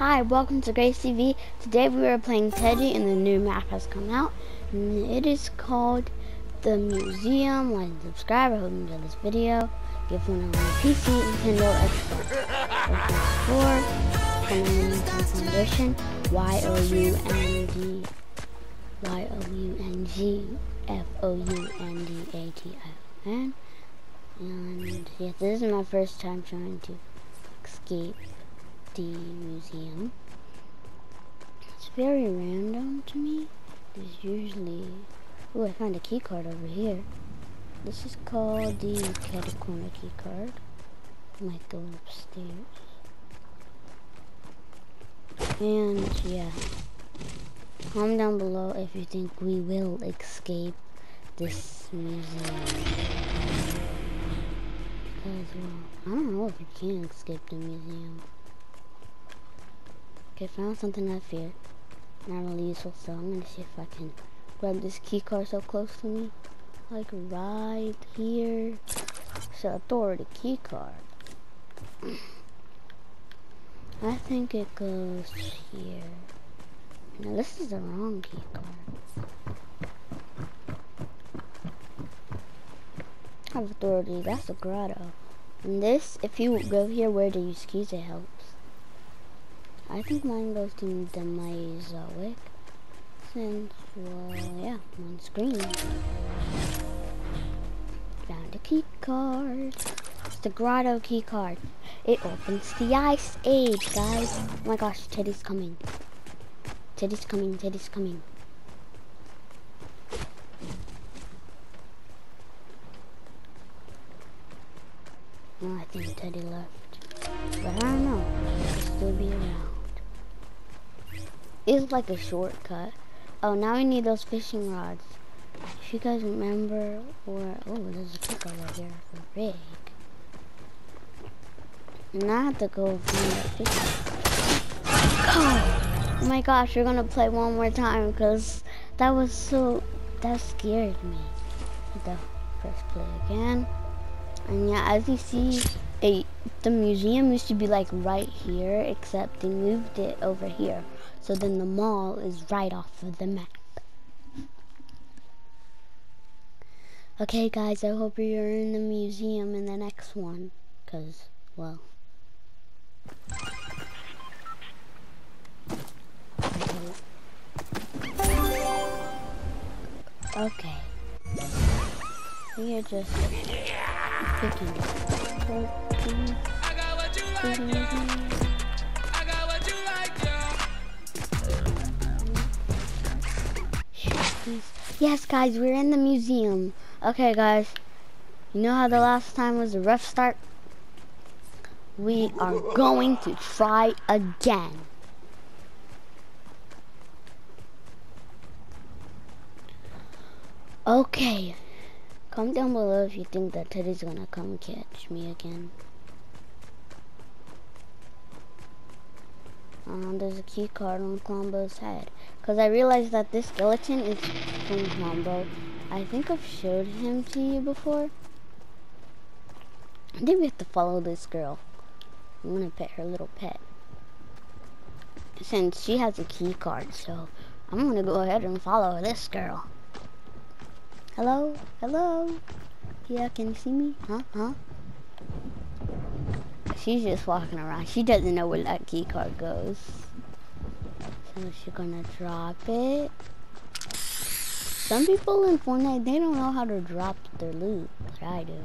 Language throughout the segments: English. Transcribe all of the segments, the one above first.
Hi, welcome to Grace TV. Today we are playing Teddy and the new map has come out. And it is called The Museum. Like and subscribe. I hope you enjoy this video. Give one on PC, Nintendo, Xbox, PS4, Coming Foundation, Y-O-U-N-D, Y-O-U-N-G, F-O-U-N-D-A-T-I-O-N. And yes, this is my first time trying to escape the museum. It's very random to me. There's usually... Oh, I found a key card over here. This is called the Catacorner key card. Might go upstairs. And yeah. Comment down below if you think we will escape this museum. Because, well, I don't know if you can escape the museum. Okay, found something up here. Not really useful, so I'm gonna see if I can grab this key card so close to me. Like right here. An authority key card. I think it goes here. No, this is the wrong key card. I have authority, that's a grotto. And this, if you go here where to use keys, it helps. I think mine goes to the Mesozoic. Since, well, yeah, on screen. Found a key card. It's the Grotto key card. It opens the Ice Age, guys. Oh my gosh, Teddy's coming. Teddy's coming, Teddy's coming. No, I think Teddy left. But I don't know. He'll still be around. It's like a shortcut. Oh, now we need those fishing rods. If you guys remember where... Oh, there's a kick over here for Rig. And I have to go find that fishing Oh my gosh, we're gonna play one more time because that was so... That scared me. The first play again. And yeah, as you see, they, the museum used to be like right here, except they moved it over here. So then the mall is right off of the map. Okay guys, I hope you're in the museum in the next one. Cause, well. Okay. We are just picking. Yes, guys, we're in the museum. Okay, guys. You know how the last time was a rough start? We are going to try again. Okay. Comment down below if you think that Teddy's gonna come catch me again. Um, there's a key card on Columbo's head. Because I realized that this skeleton is from Columbo. I think I've showed him to you before. I think we have to follow this girl. I'm gonna pet her little pet. Since she has a key card, so I'm gonna go ahead and follow this girl. Hello? Hello? Yeah, can you see me? Huh? Huh? She's just walking around. She doesn't know where that key card goes. So she's gonna drop it. Some people in Fortnite, they don't know how to drop their loot, but I do.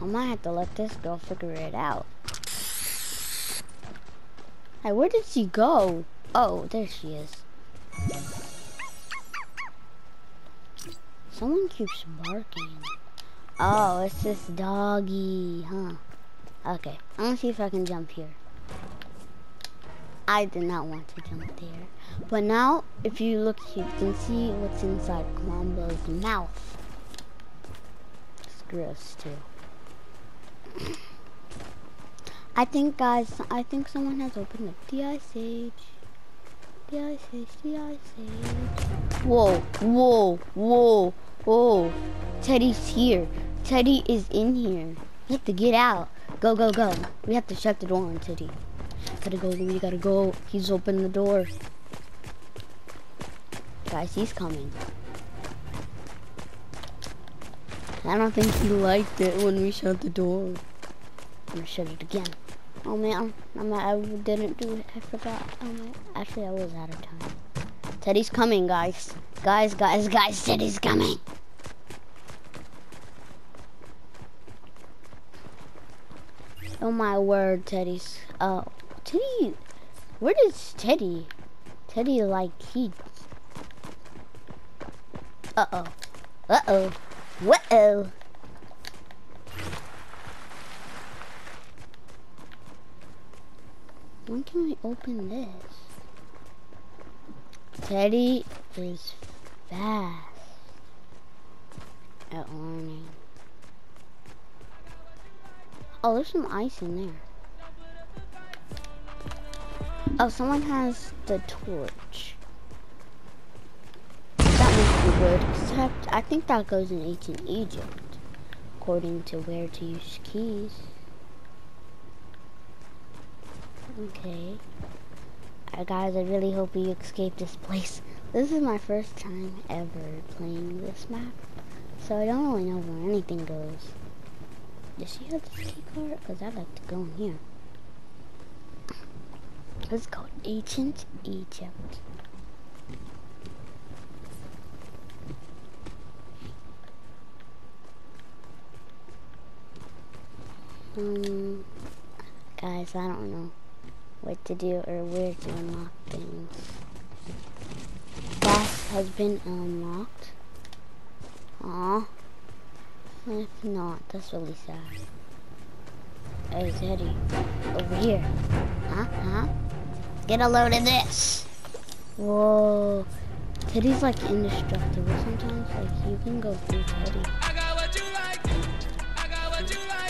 I might have to let this girl figure it out. Hey, where did she go? Oh, there she is. Someone keeps barking. Oh, it's this doggy, huh? Okay, I'm gonna see if I can jump here. I did not want to jump there. But now, if you look here, you can see what's inside Columbo's mouth. It's gross, too. I think, guys, I think someone has opened up the Ice Age. The Ice Age, the Ice Age. Whoa, whoa, whoa. Whoa. Teddy's here. Teddy is in here. We have to get out. Go, go, go. We have to shut the door on Teddy. Gotta go, we gotta go. He's opened the door. Guys, he's coming. I don't think he liked it when we shut the door. I'm gonna shut it again. Oh man, I'm, I didn't do it. I forgot. Oh man, actually I was out of time. Teddy's coming, guys. Guys, guys, guys, Teddy's coming. Oh my word, Teddy's. Oh, Teddy. Where is Teddy? Teddy, like, he. Uh oh. Uh oh. What oh. When can we open this? Teddy is fast at learning. Oh, there's some ice in there. Oh, someone has the torch. That must be good, except I think that goes in ancient Egypt, according to where to use keys. Okay. Uh, guys, I really hope you escape this place. This is my first time ever playing this map, so I don't really know where anything goes. Does she have this key card? Because I'd like to go in here. It's called Ancient Egypt. Um, guys, I don't know what to do or where to unlock things. Boss has been unlocked. If not, that's really sad. Hey, Teddy. Over here. Huh? Huh? Get a load of this. Whoa. Teddy's like indestructible sometimes. Like, you can go through Teddy.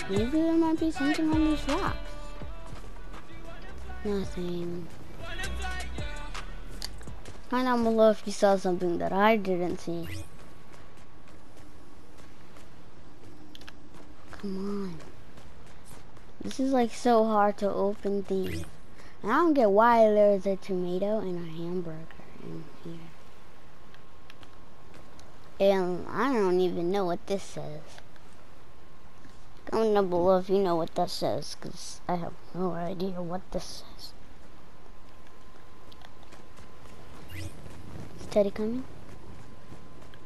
Maybe there might be something on these rocks. Nothing. Find down below if you saw something that I didn't see. Come on. This is like so hard to open things. And I don't get why there's a tomato and a hamburger in here. And I don't even know what this says. Comment down below if you know what that says, because I have no idea what this says. Is Teddy coming?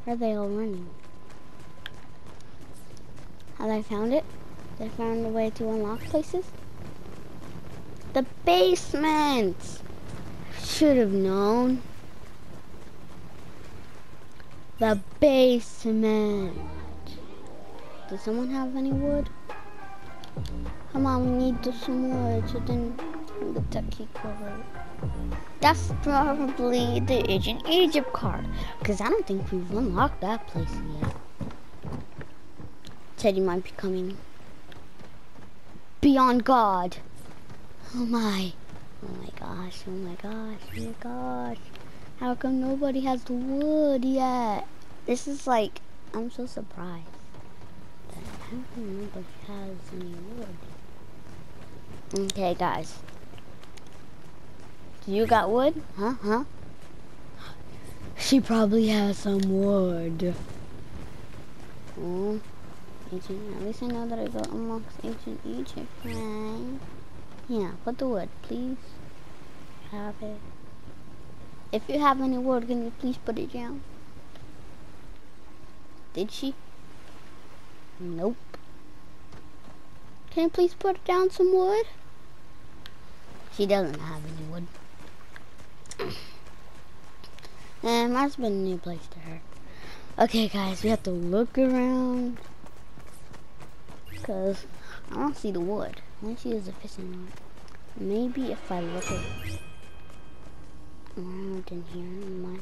Are they all running? Have I found it? They found a way to unlock places? The basement! Should have known. The basement. Does someone have any wood? Come on, we need some wood so then that key card. That's probably the Ancient Egypt card. Because I don't think we've unlocked that place yet. Teddy might be coming. Beyond God. Oh my. Oh my gosh, oh my gosh, oh my gosh. How come nobody has the wood yet? This is like, I'm so surprised. I don't remember has any wood. Okay, guys. You got wood? Huh? Huh? She probably has some wood. Oh, ancient. At least I know that I got amongst ancient Egypt, right? Yeah, put the wood, please. Have it. If you have any wood, can you please put it down? Did she? Nope. Can you please put down some wood? She doesn't have any wood. and must have been a new place to her. Okay, guys, we have to look around. Because I don't see the wood. I see there's a fishing rod. Maybe if I look around in here,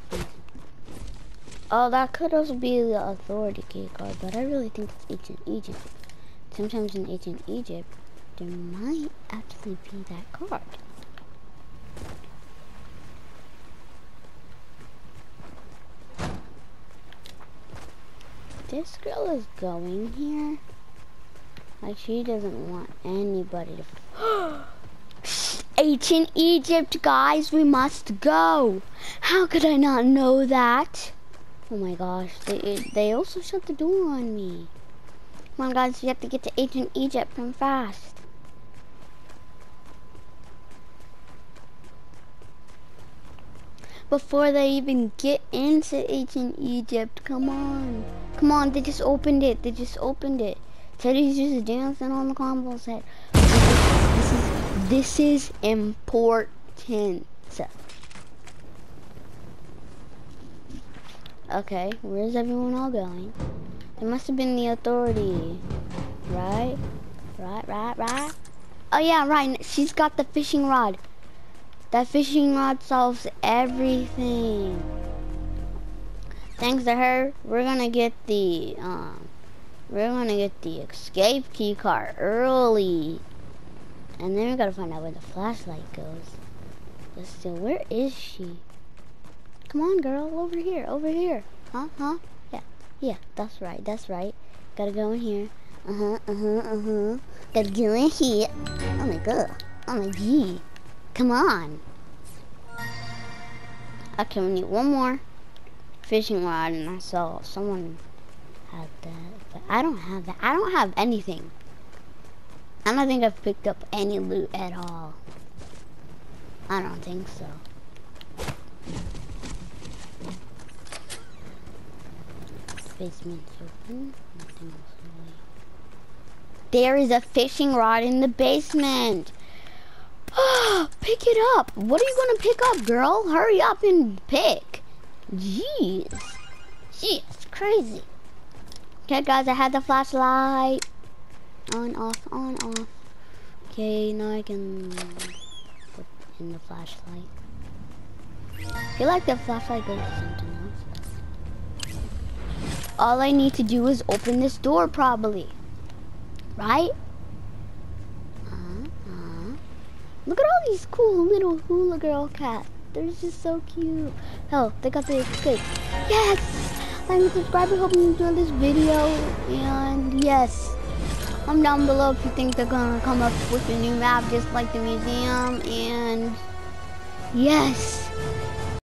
Oh, that could also be the authority key card, but I really think it's ancient Egypt. Sometimes in ancient Egypt, there might actually be that card. this girl is going here. Like she doesn't want anybody to. Ancient Egypt, guys, we must go. How could I not know that? Oh my gosh, they they also shut the door on me. Come on, guys, we have to get to ancient Egypt and fast. Before they even get into ancient Egypt, come on. Come on, they just opened it. They just opened it. Teddy's just dancing on the combo set. This is, this is important. Okay, where's everyone all going? It must have been the authority. Right? Right, right, right? Oh yeah, right. She's got the fishing rod. That fishing rod solves everything. Thanks to her, we're gonna get the, um, we're gonna get the escape key card early. And then we gotta find out where the flashlight goes. Let's see, where is she? Come on, girl, over here, over here. Huh, huh? Yeah, yeah, that's right, that's right. Gotta go in here. Uh-huh, uh-huh, uh-huh. Gotta go in here. Oh my god. Oh my gee. Come on. Okay, we need one more fishing rod, and I saw someone that, but I don't have that. I don't have anything. I don't think I've picked up any loot at all. I don't think so. Basement's open. There is a fishing rod in the basement. pick it up. What are you gonna pick up, girl? Hurry up and pick. Jeez. Jeez, crazy. Okay, guys, I had the flashlight. On, off, on, off. Okay, now I can put in the flashlight. I feel like the flashlight goes something else. All I need to do is open this door probably. Right? Uh-huh. Look at all these cool little hula girl cats. They're just so cute. Hell, they got the escape. Yes! Like and subscribe. I hope you enjoyed this video. And yes, I'm down below if you think they're gonna come up with a new map just like the museum. And yes.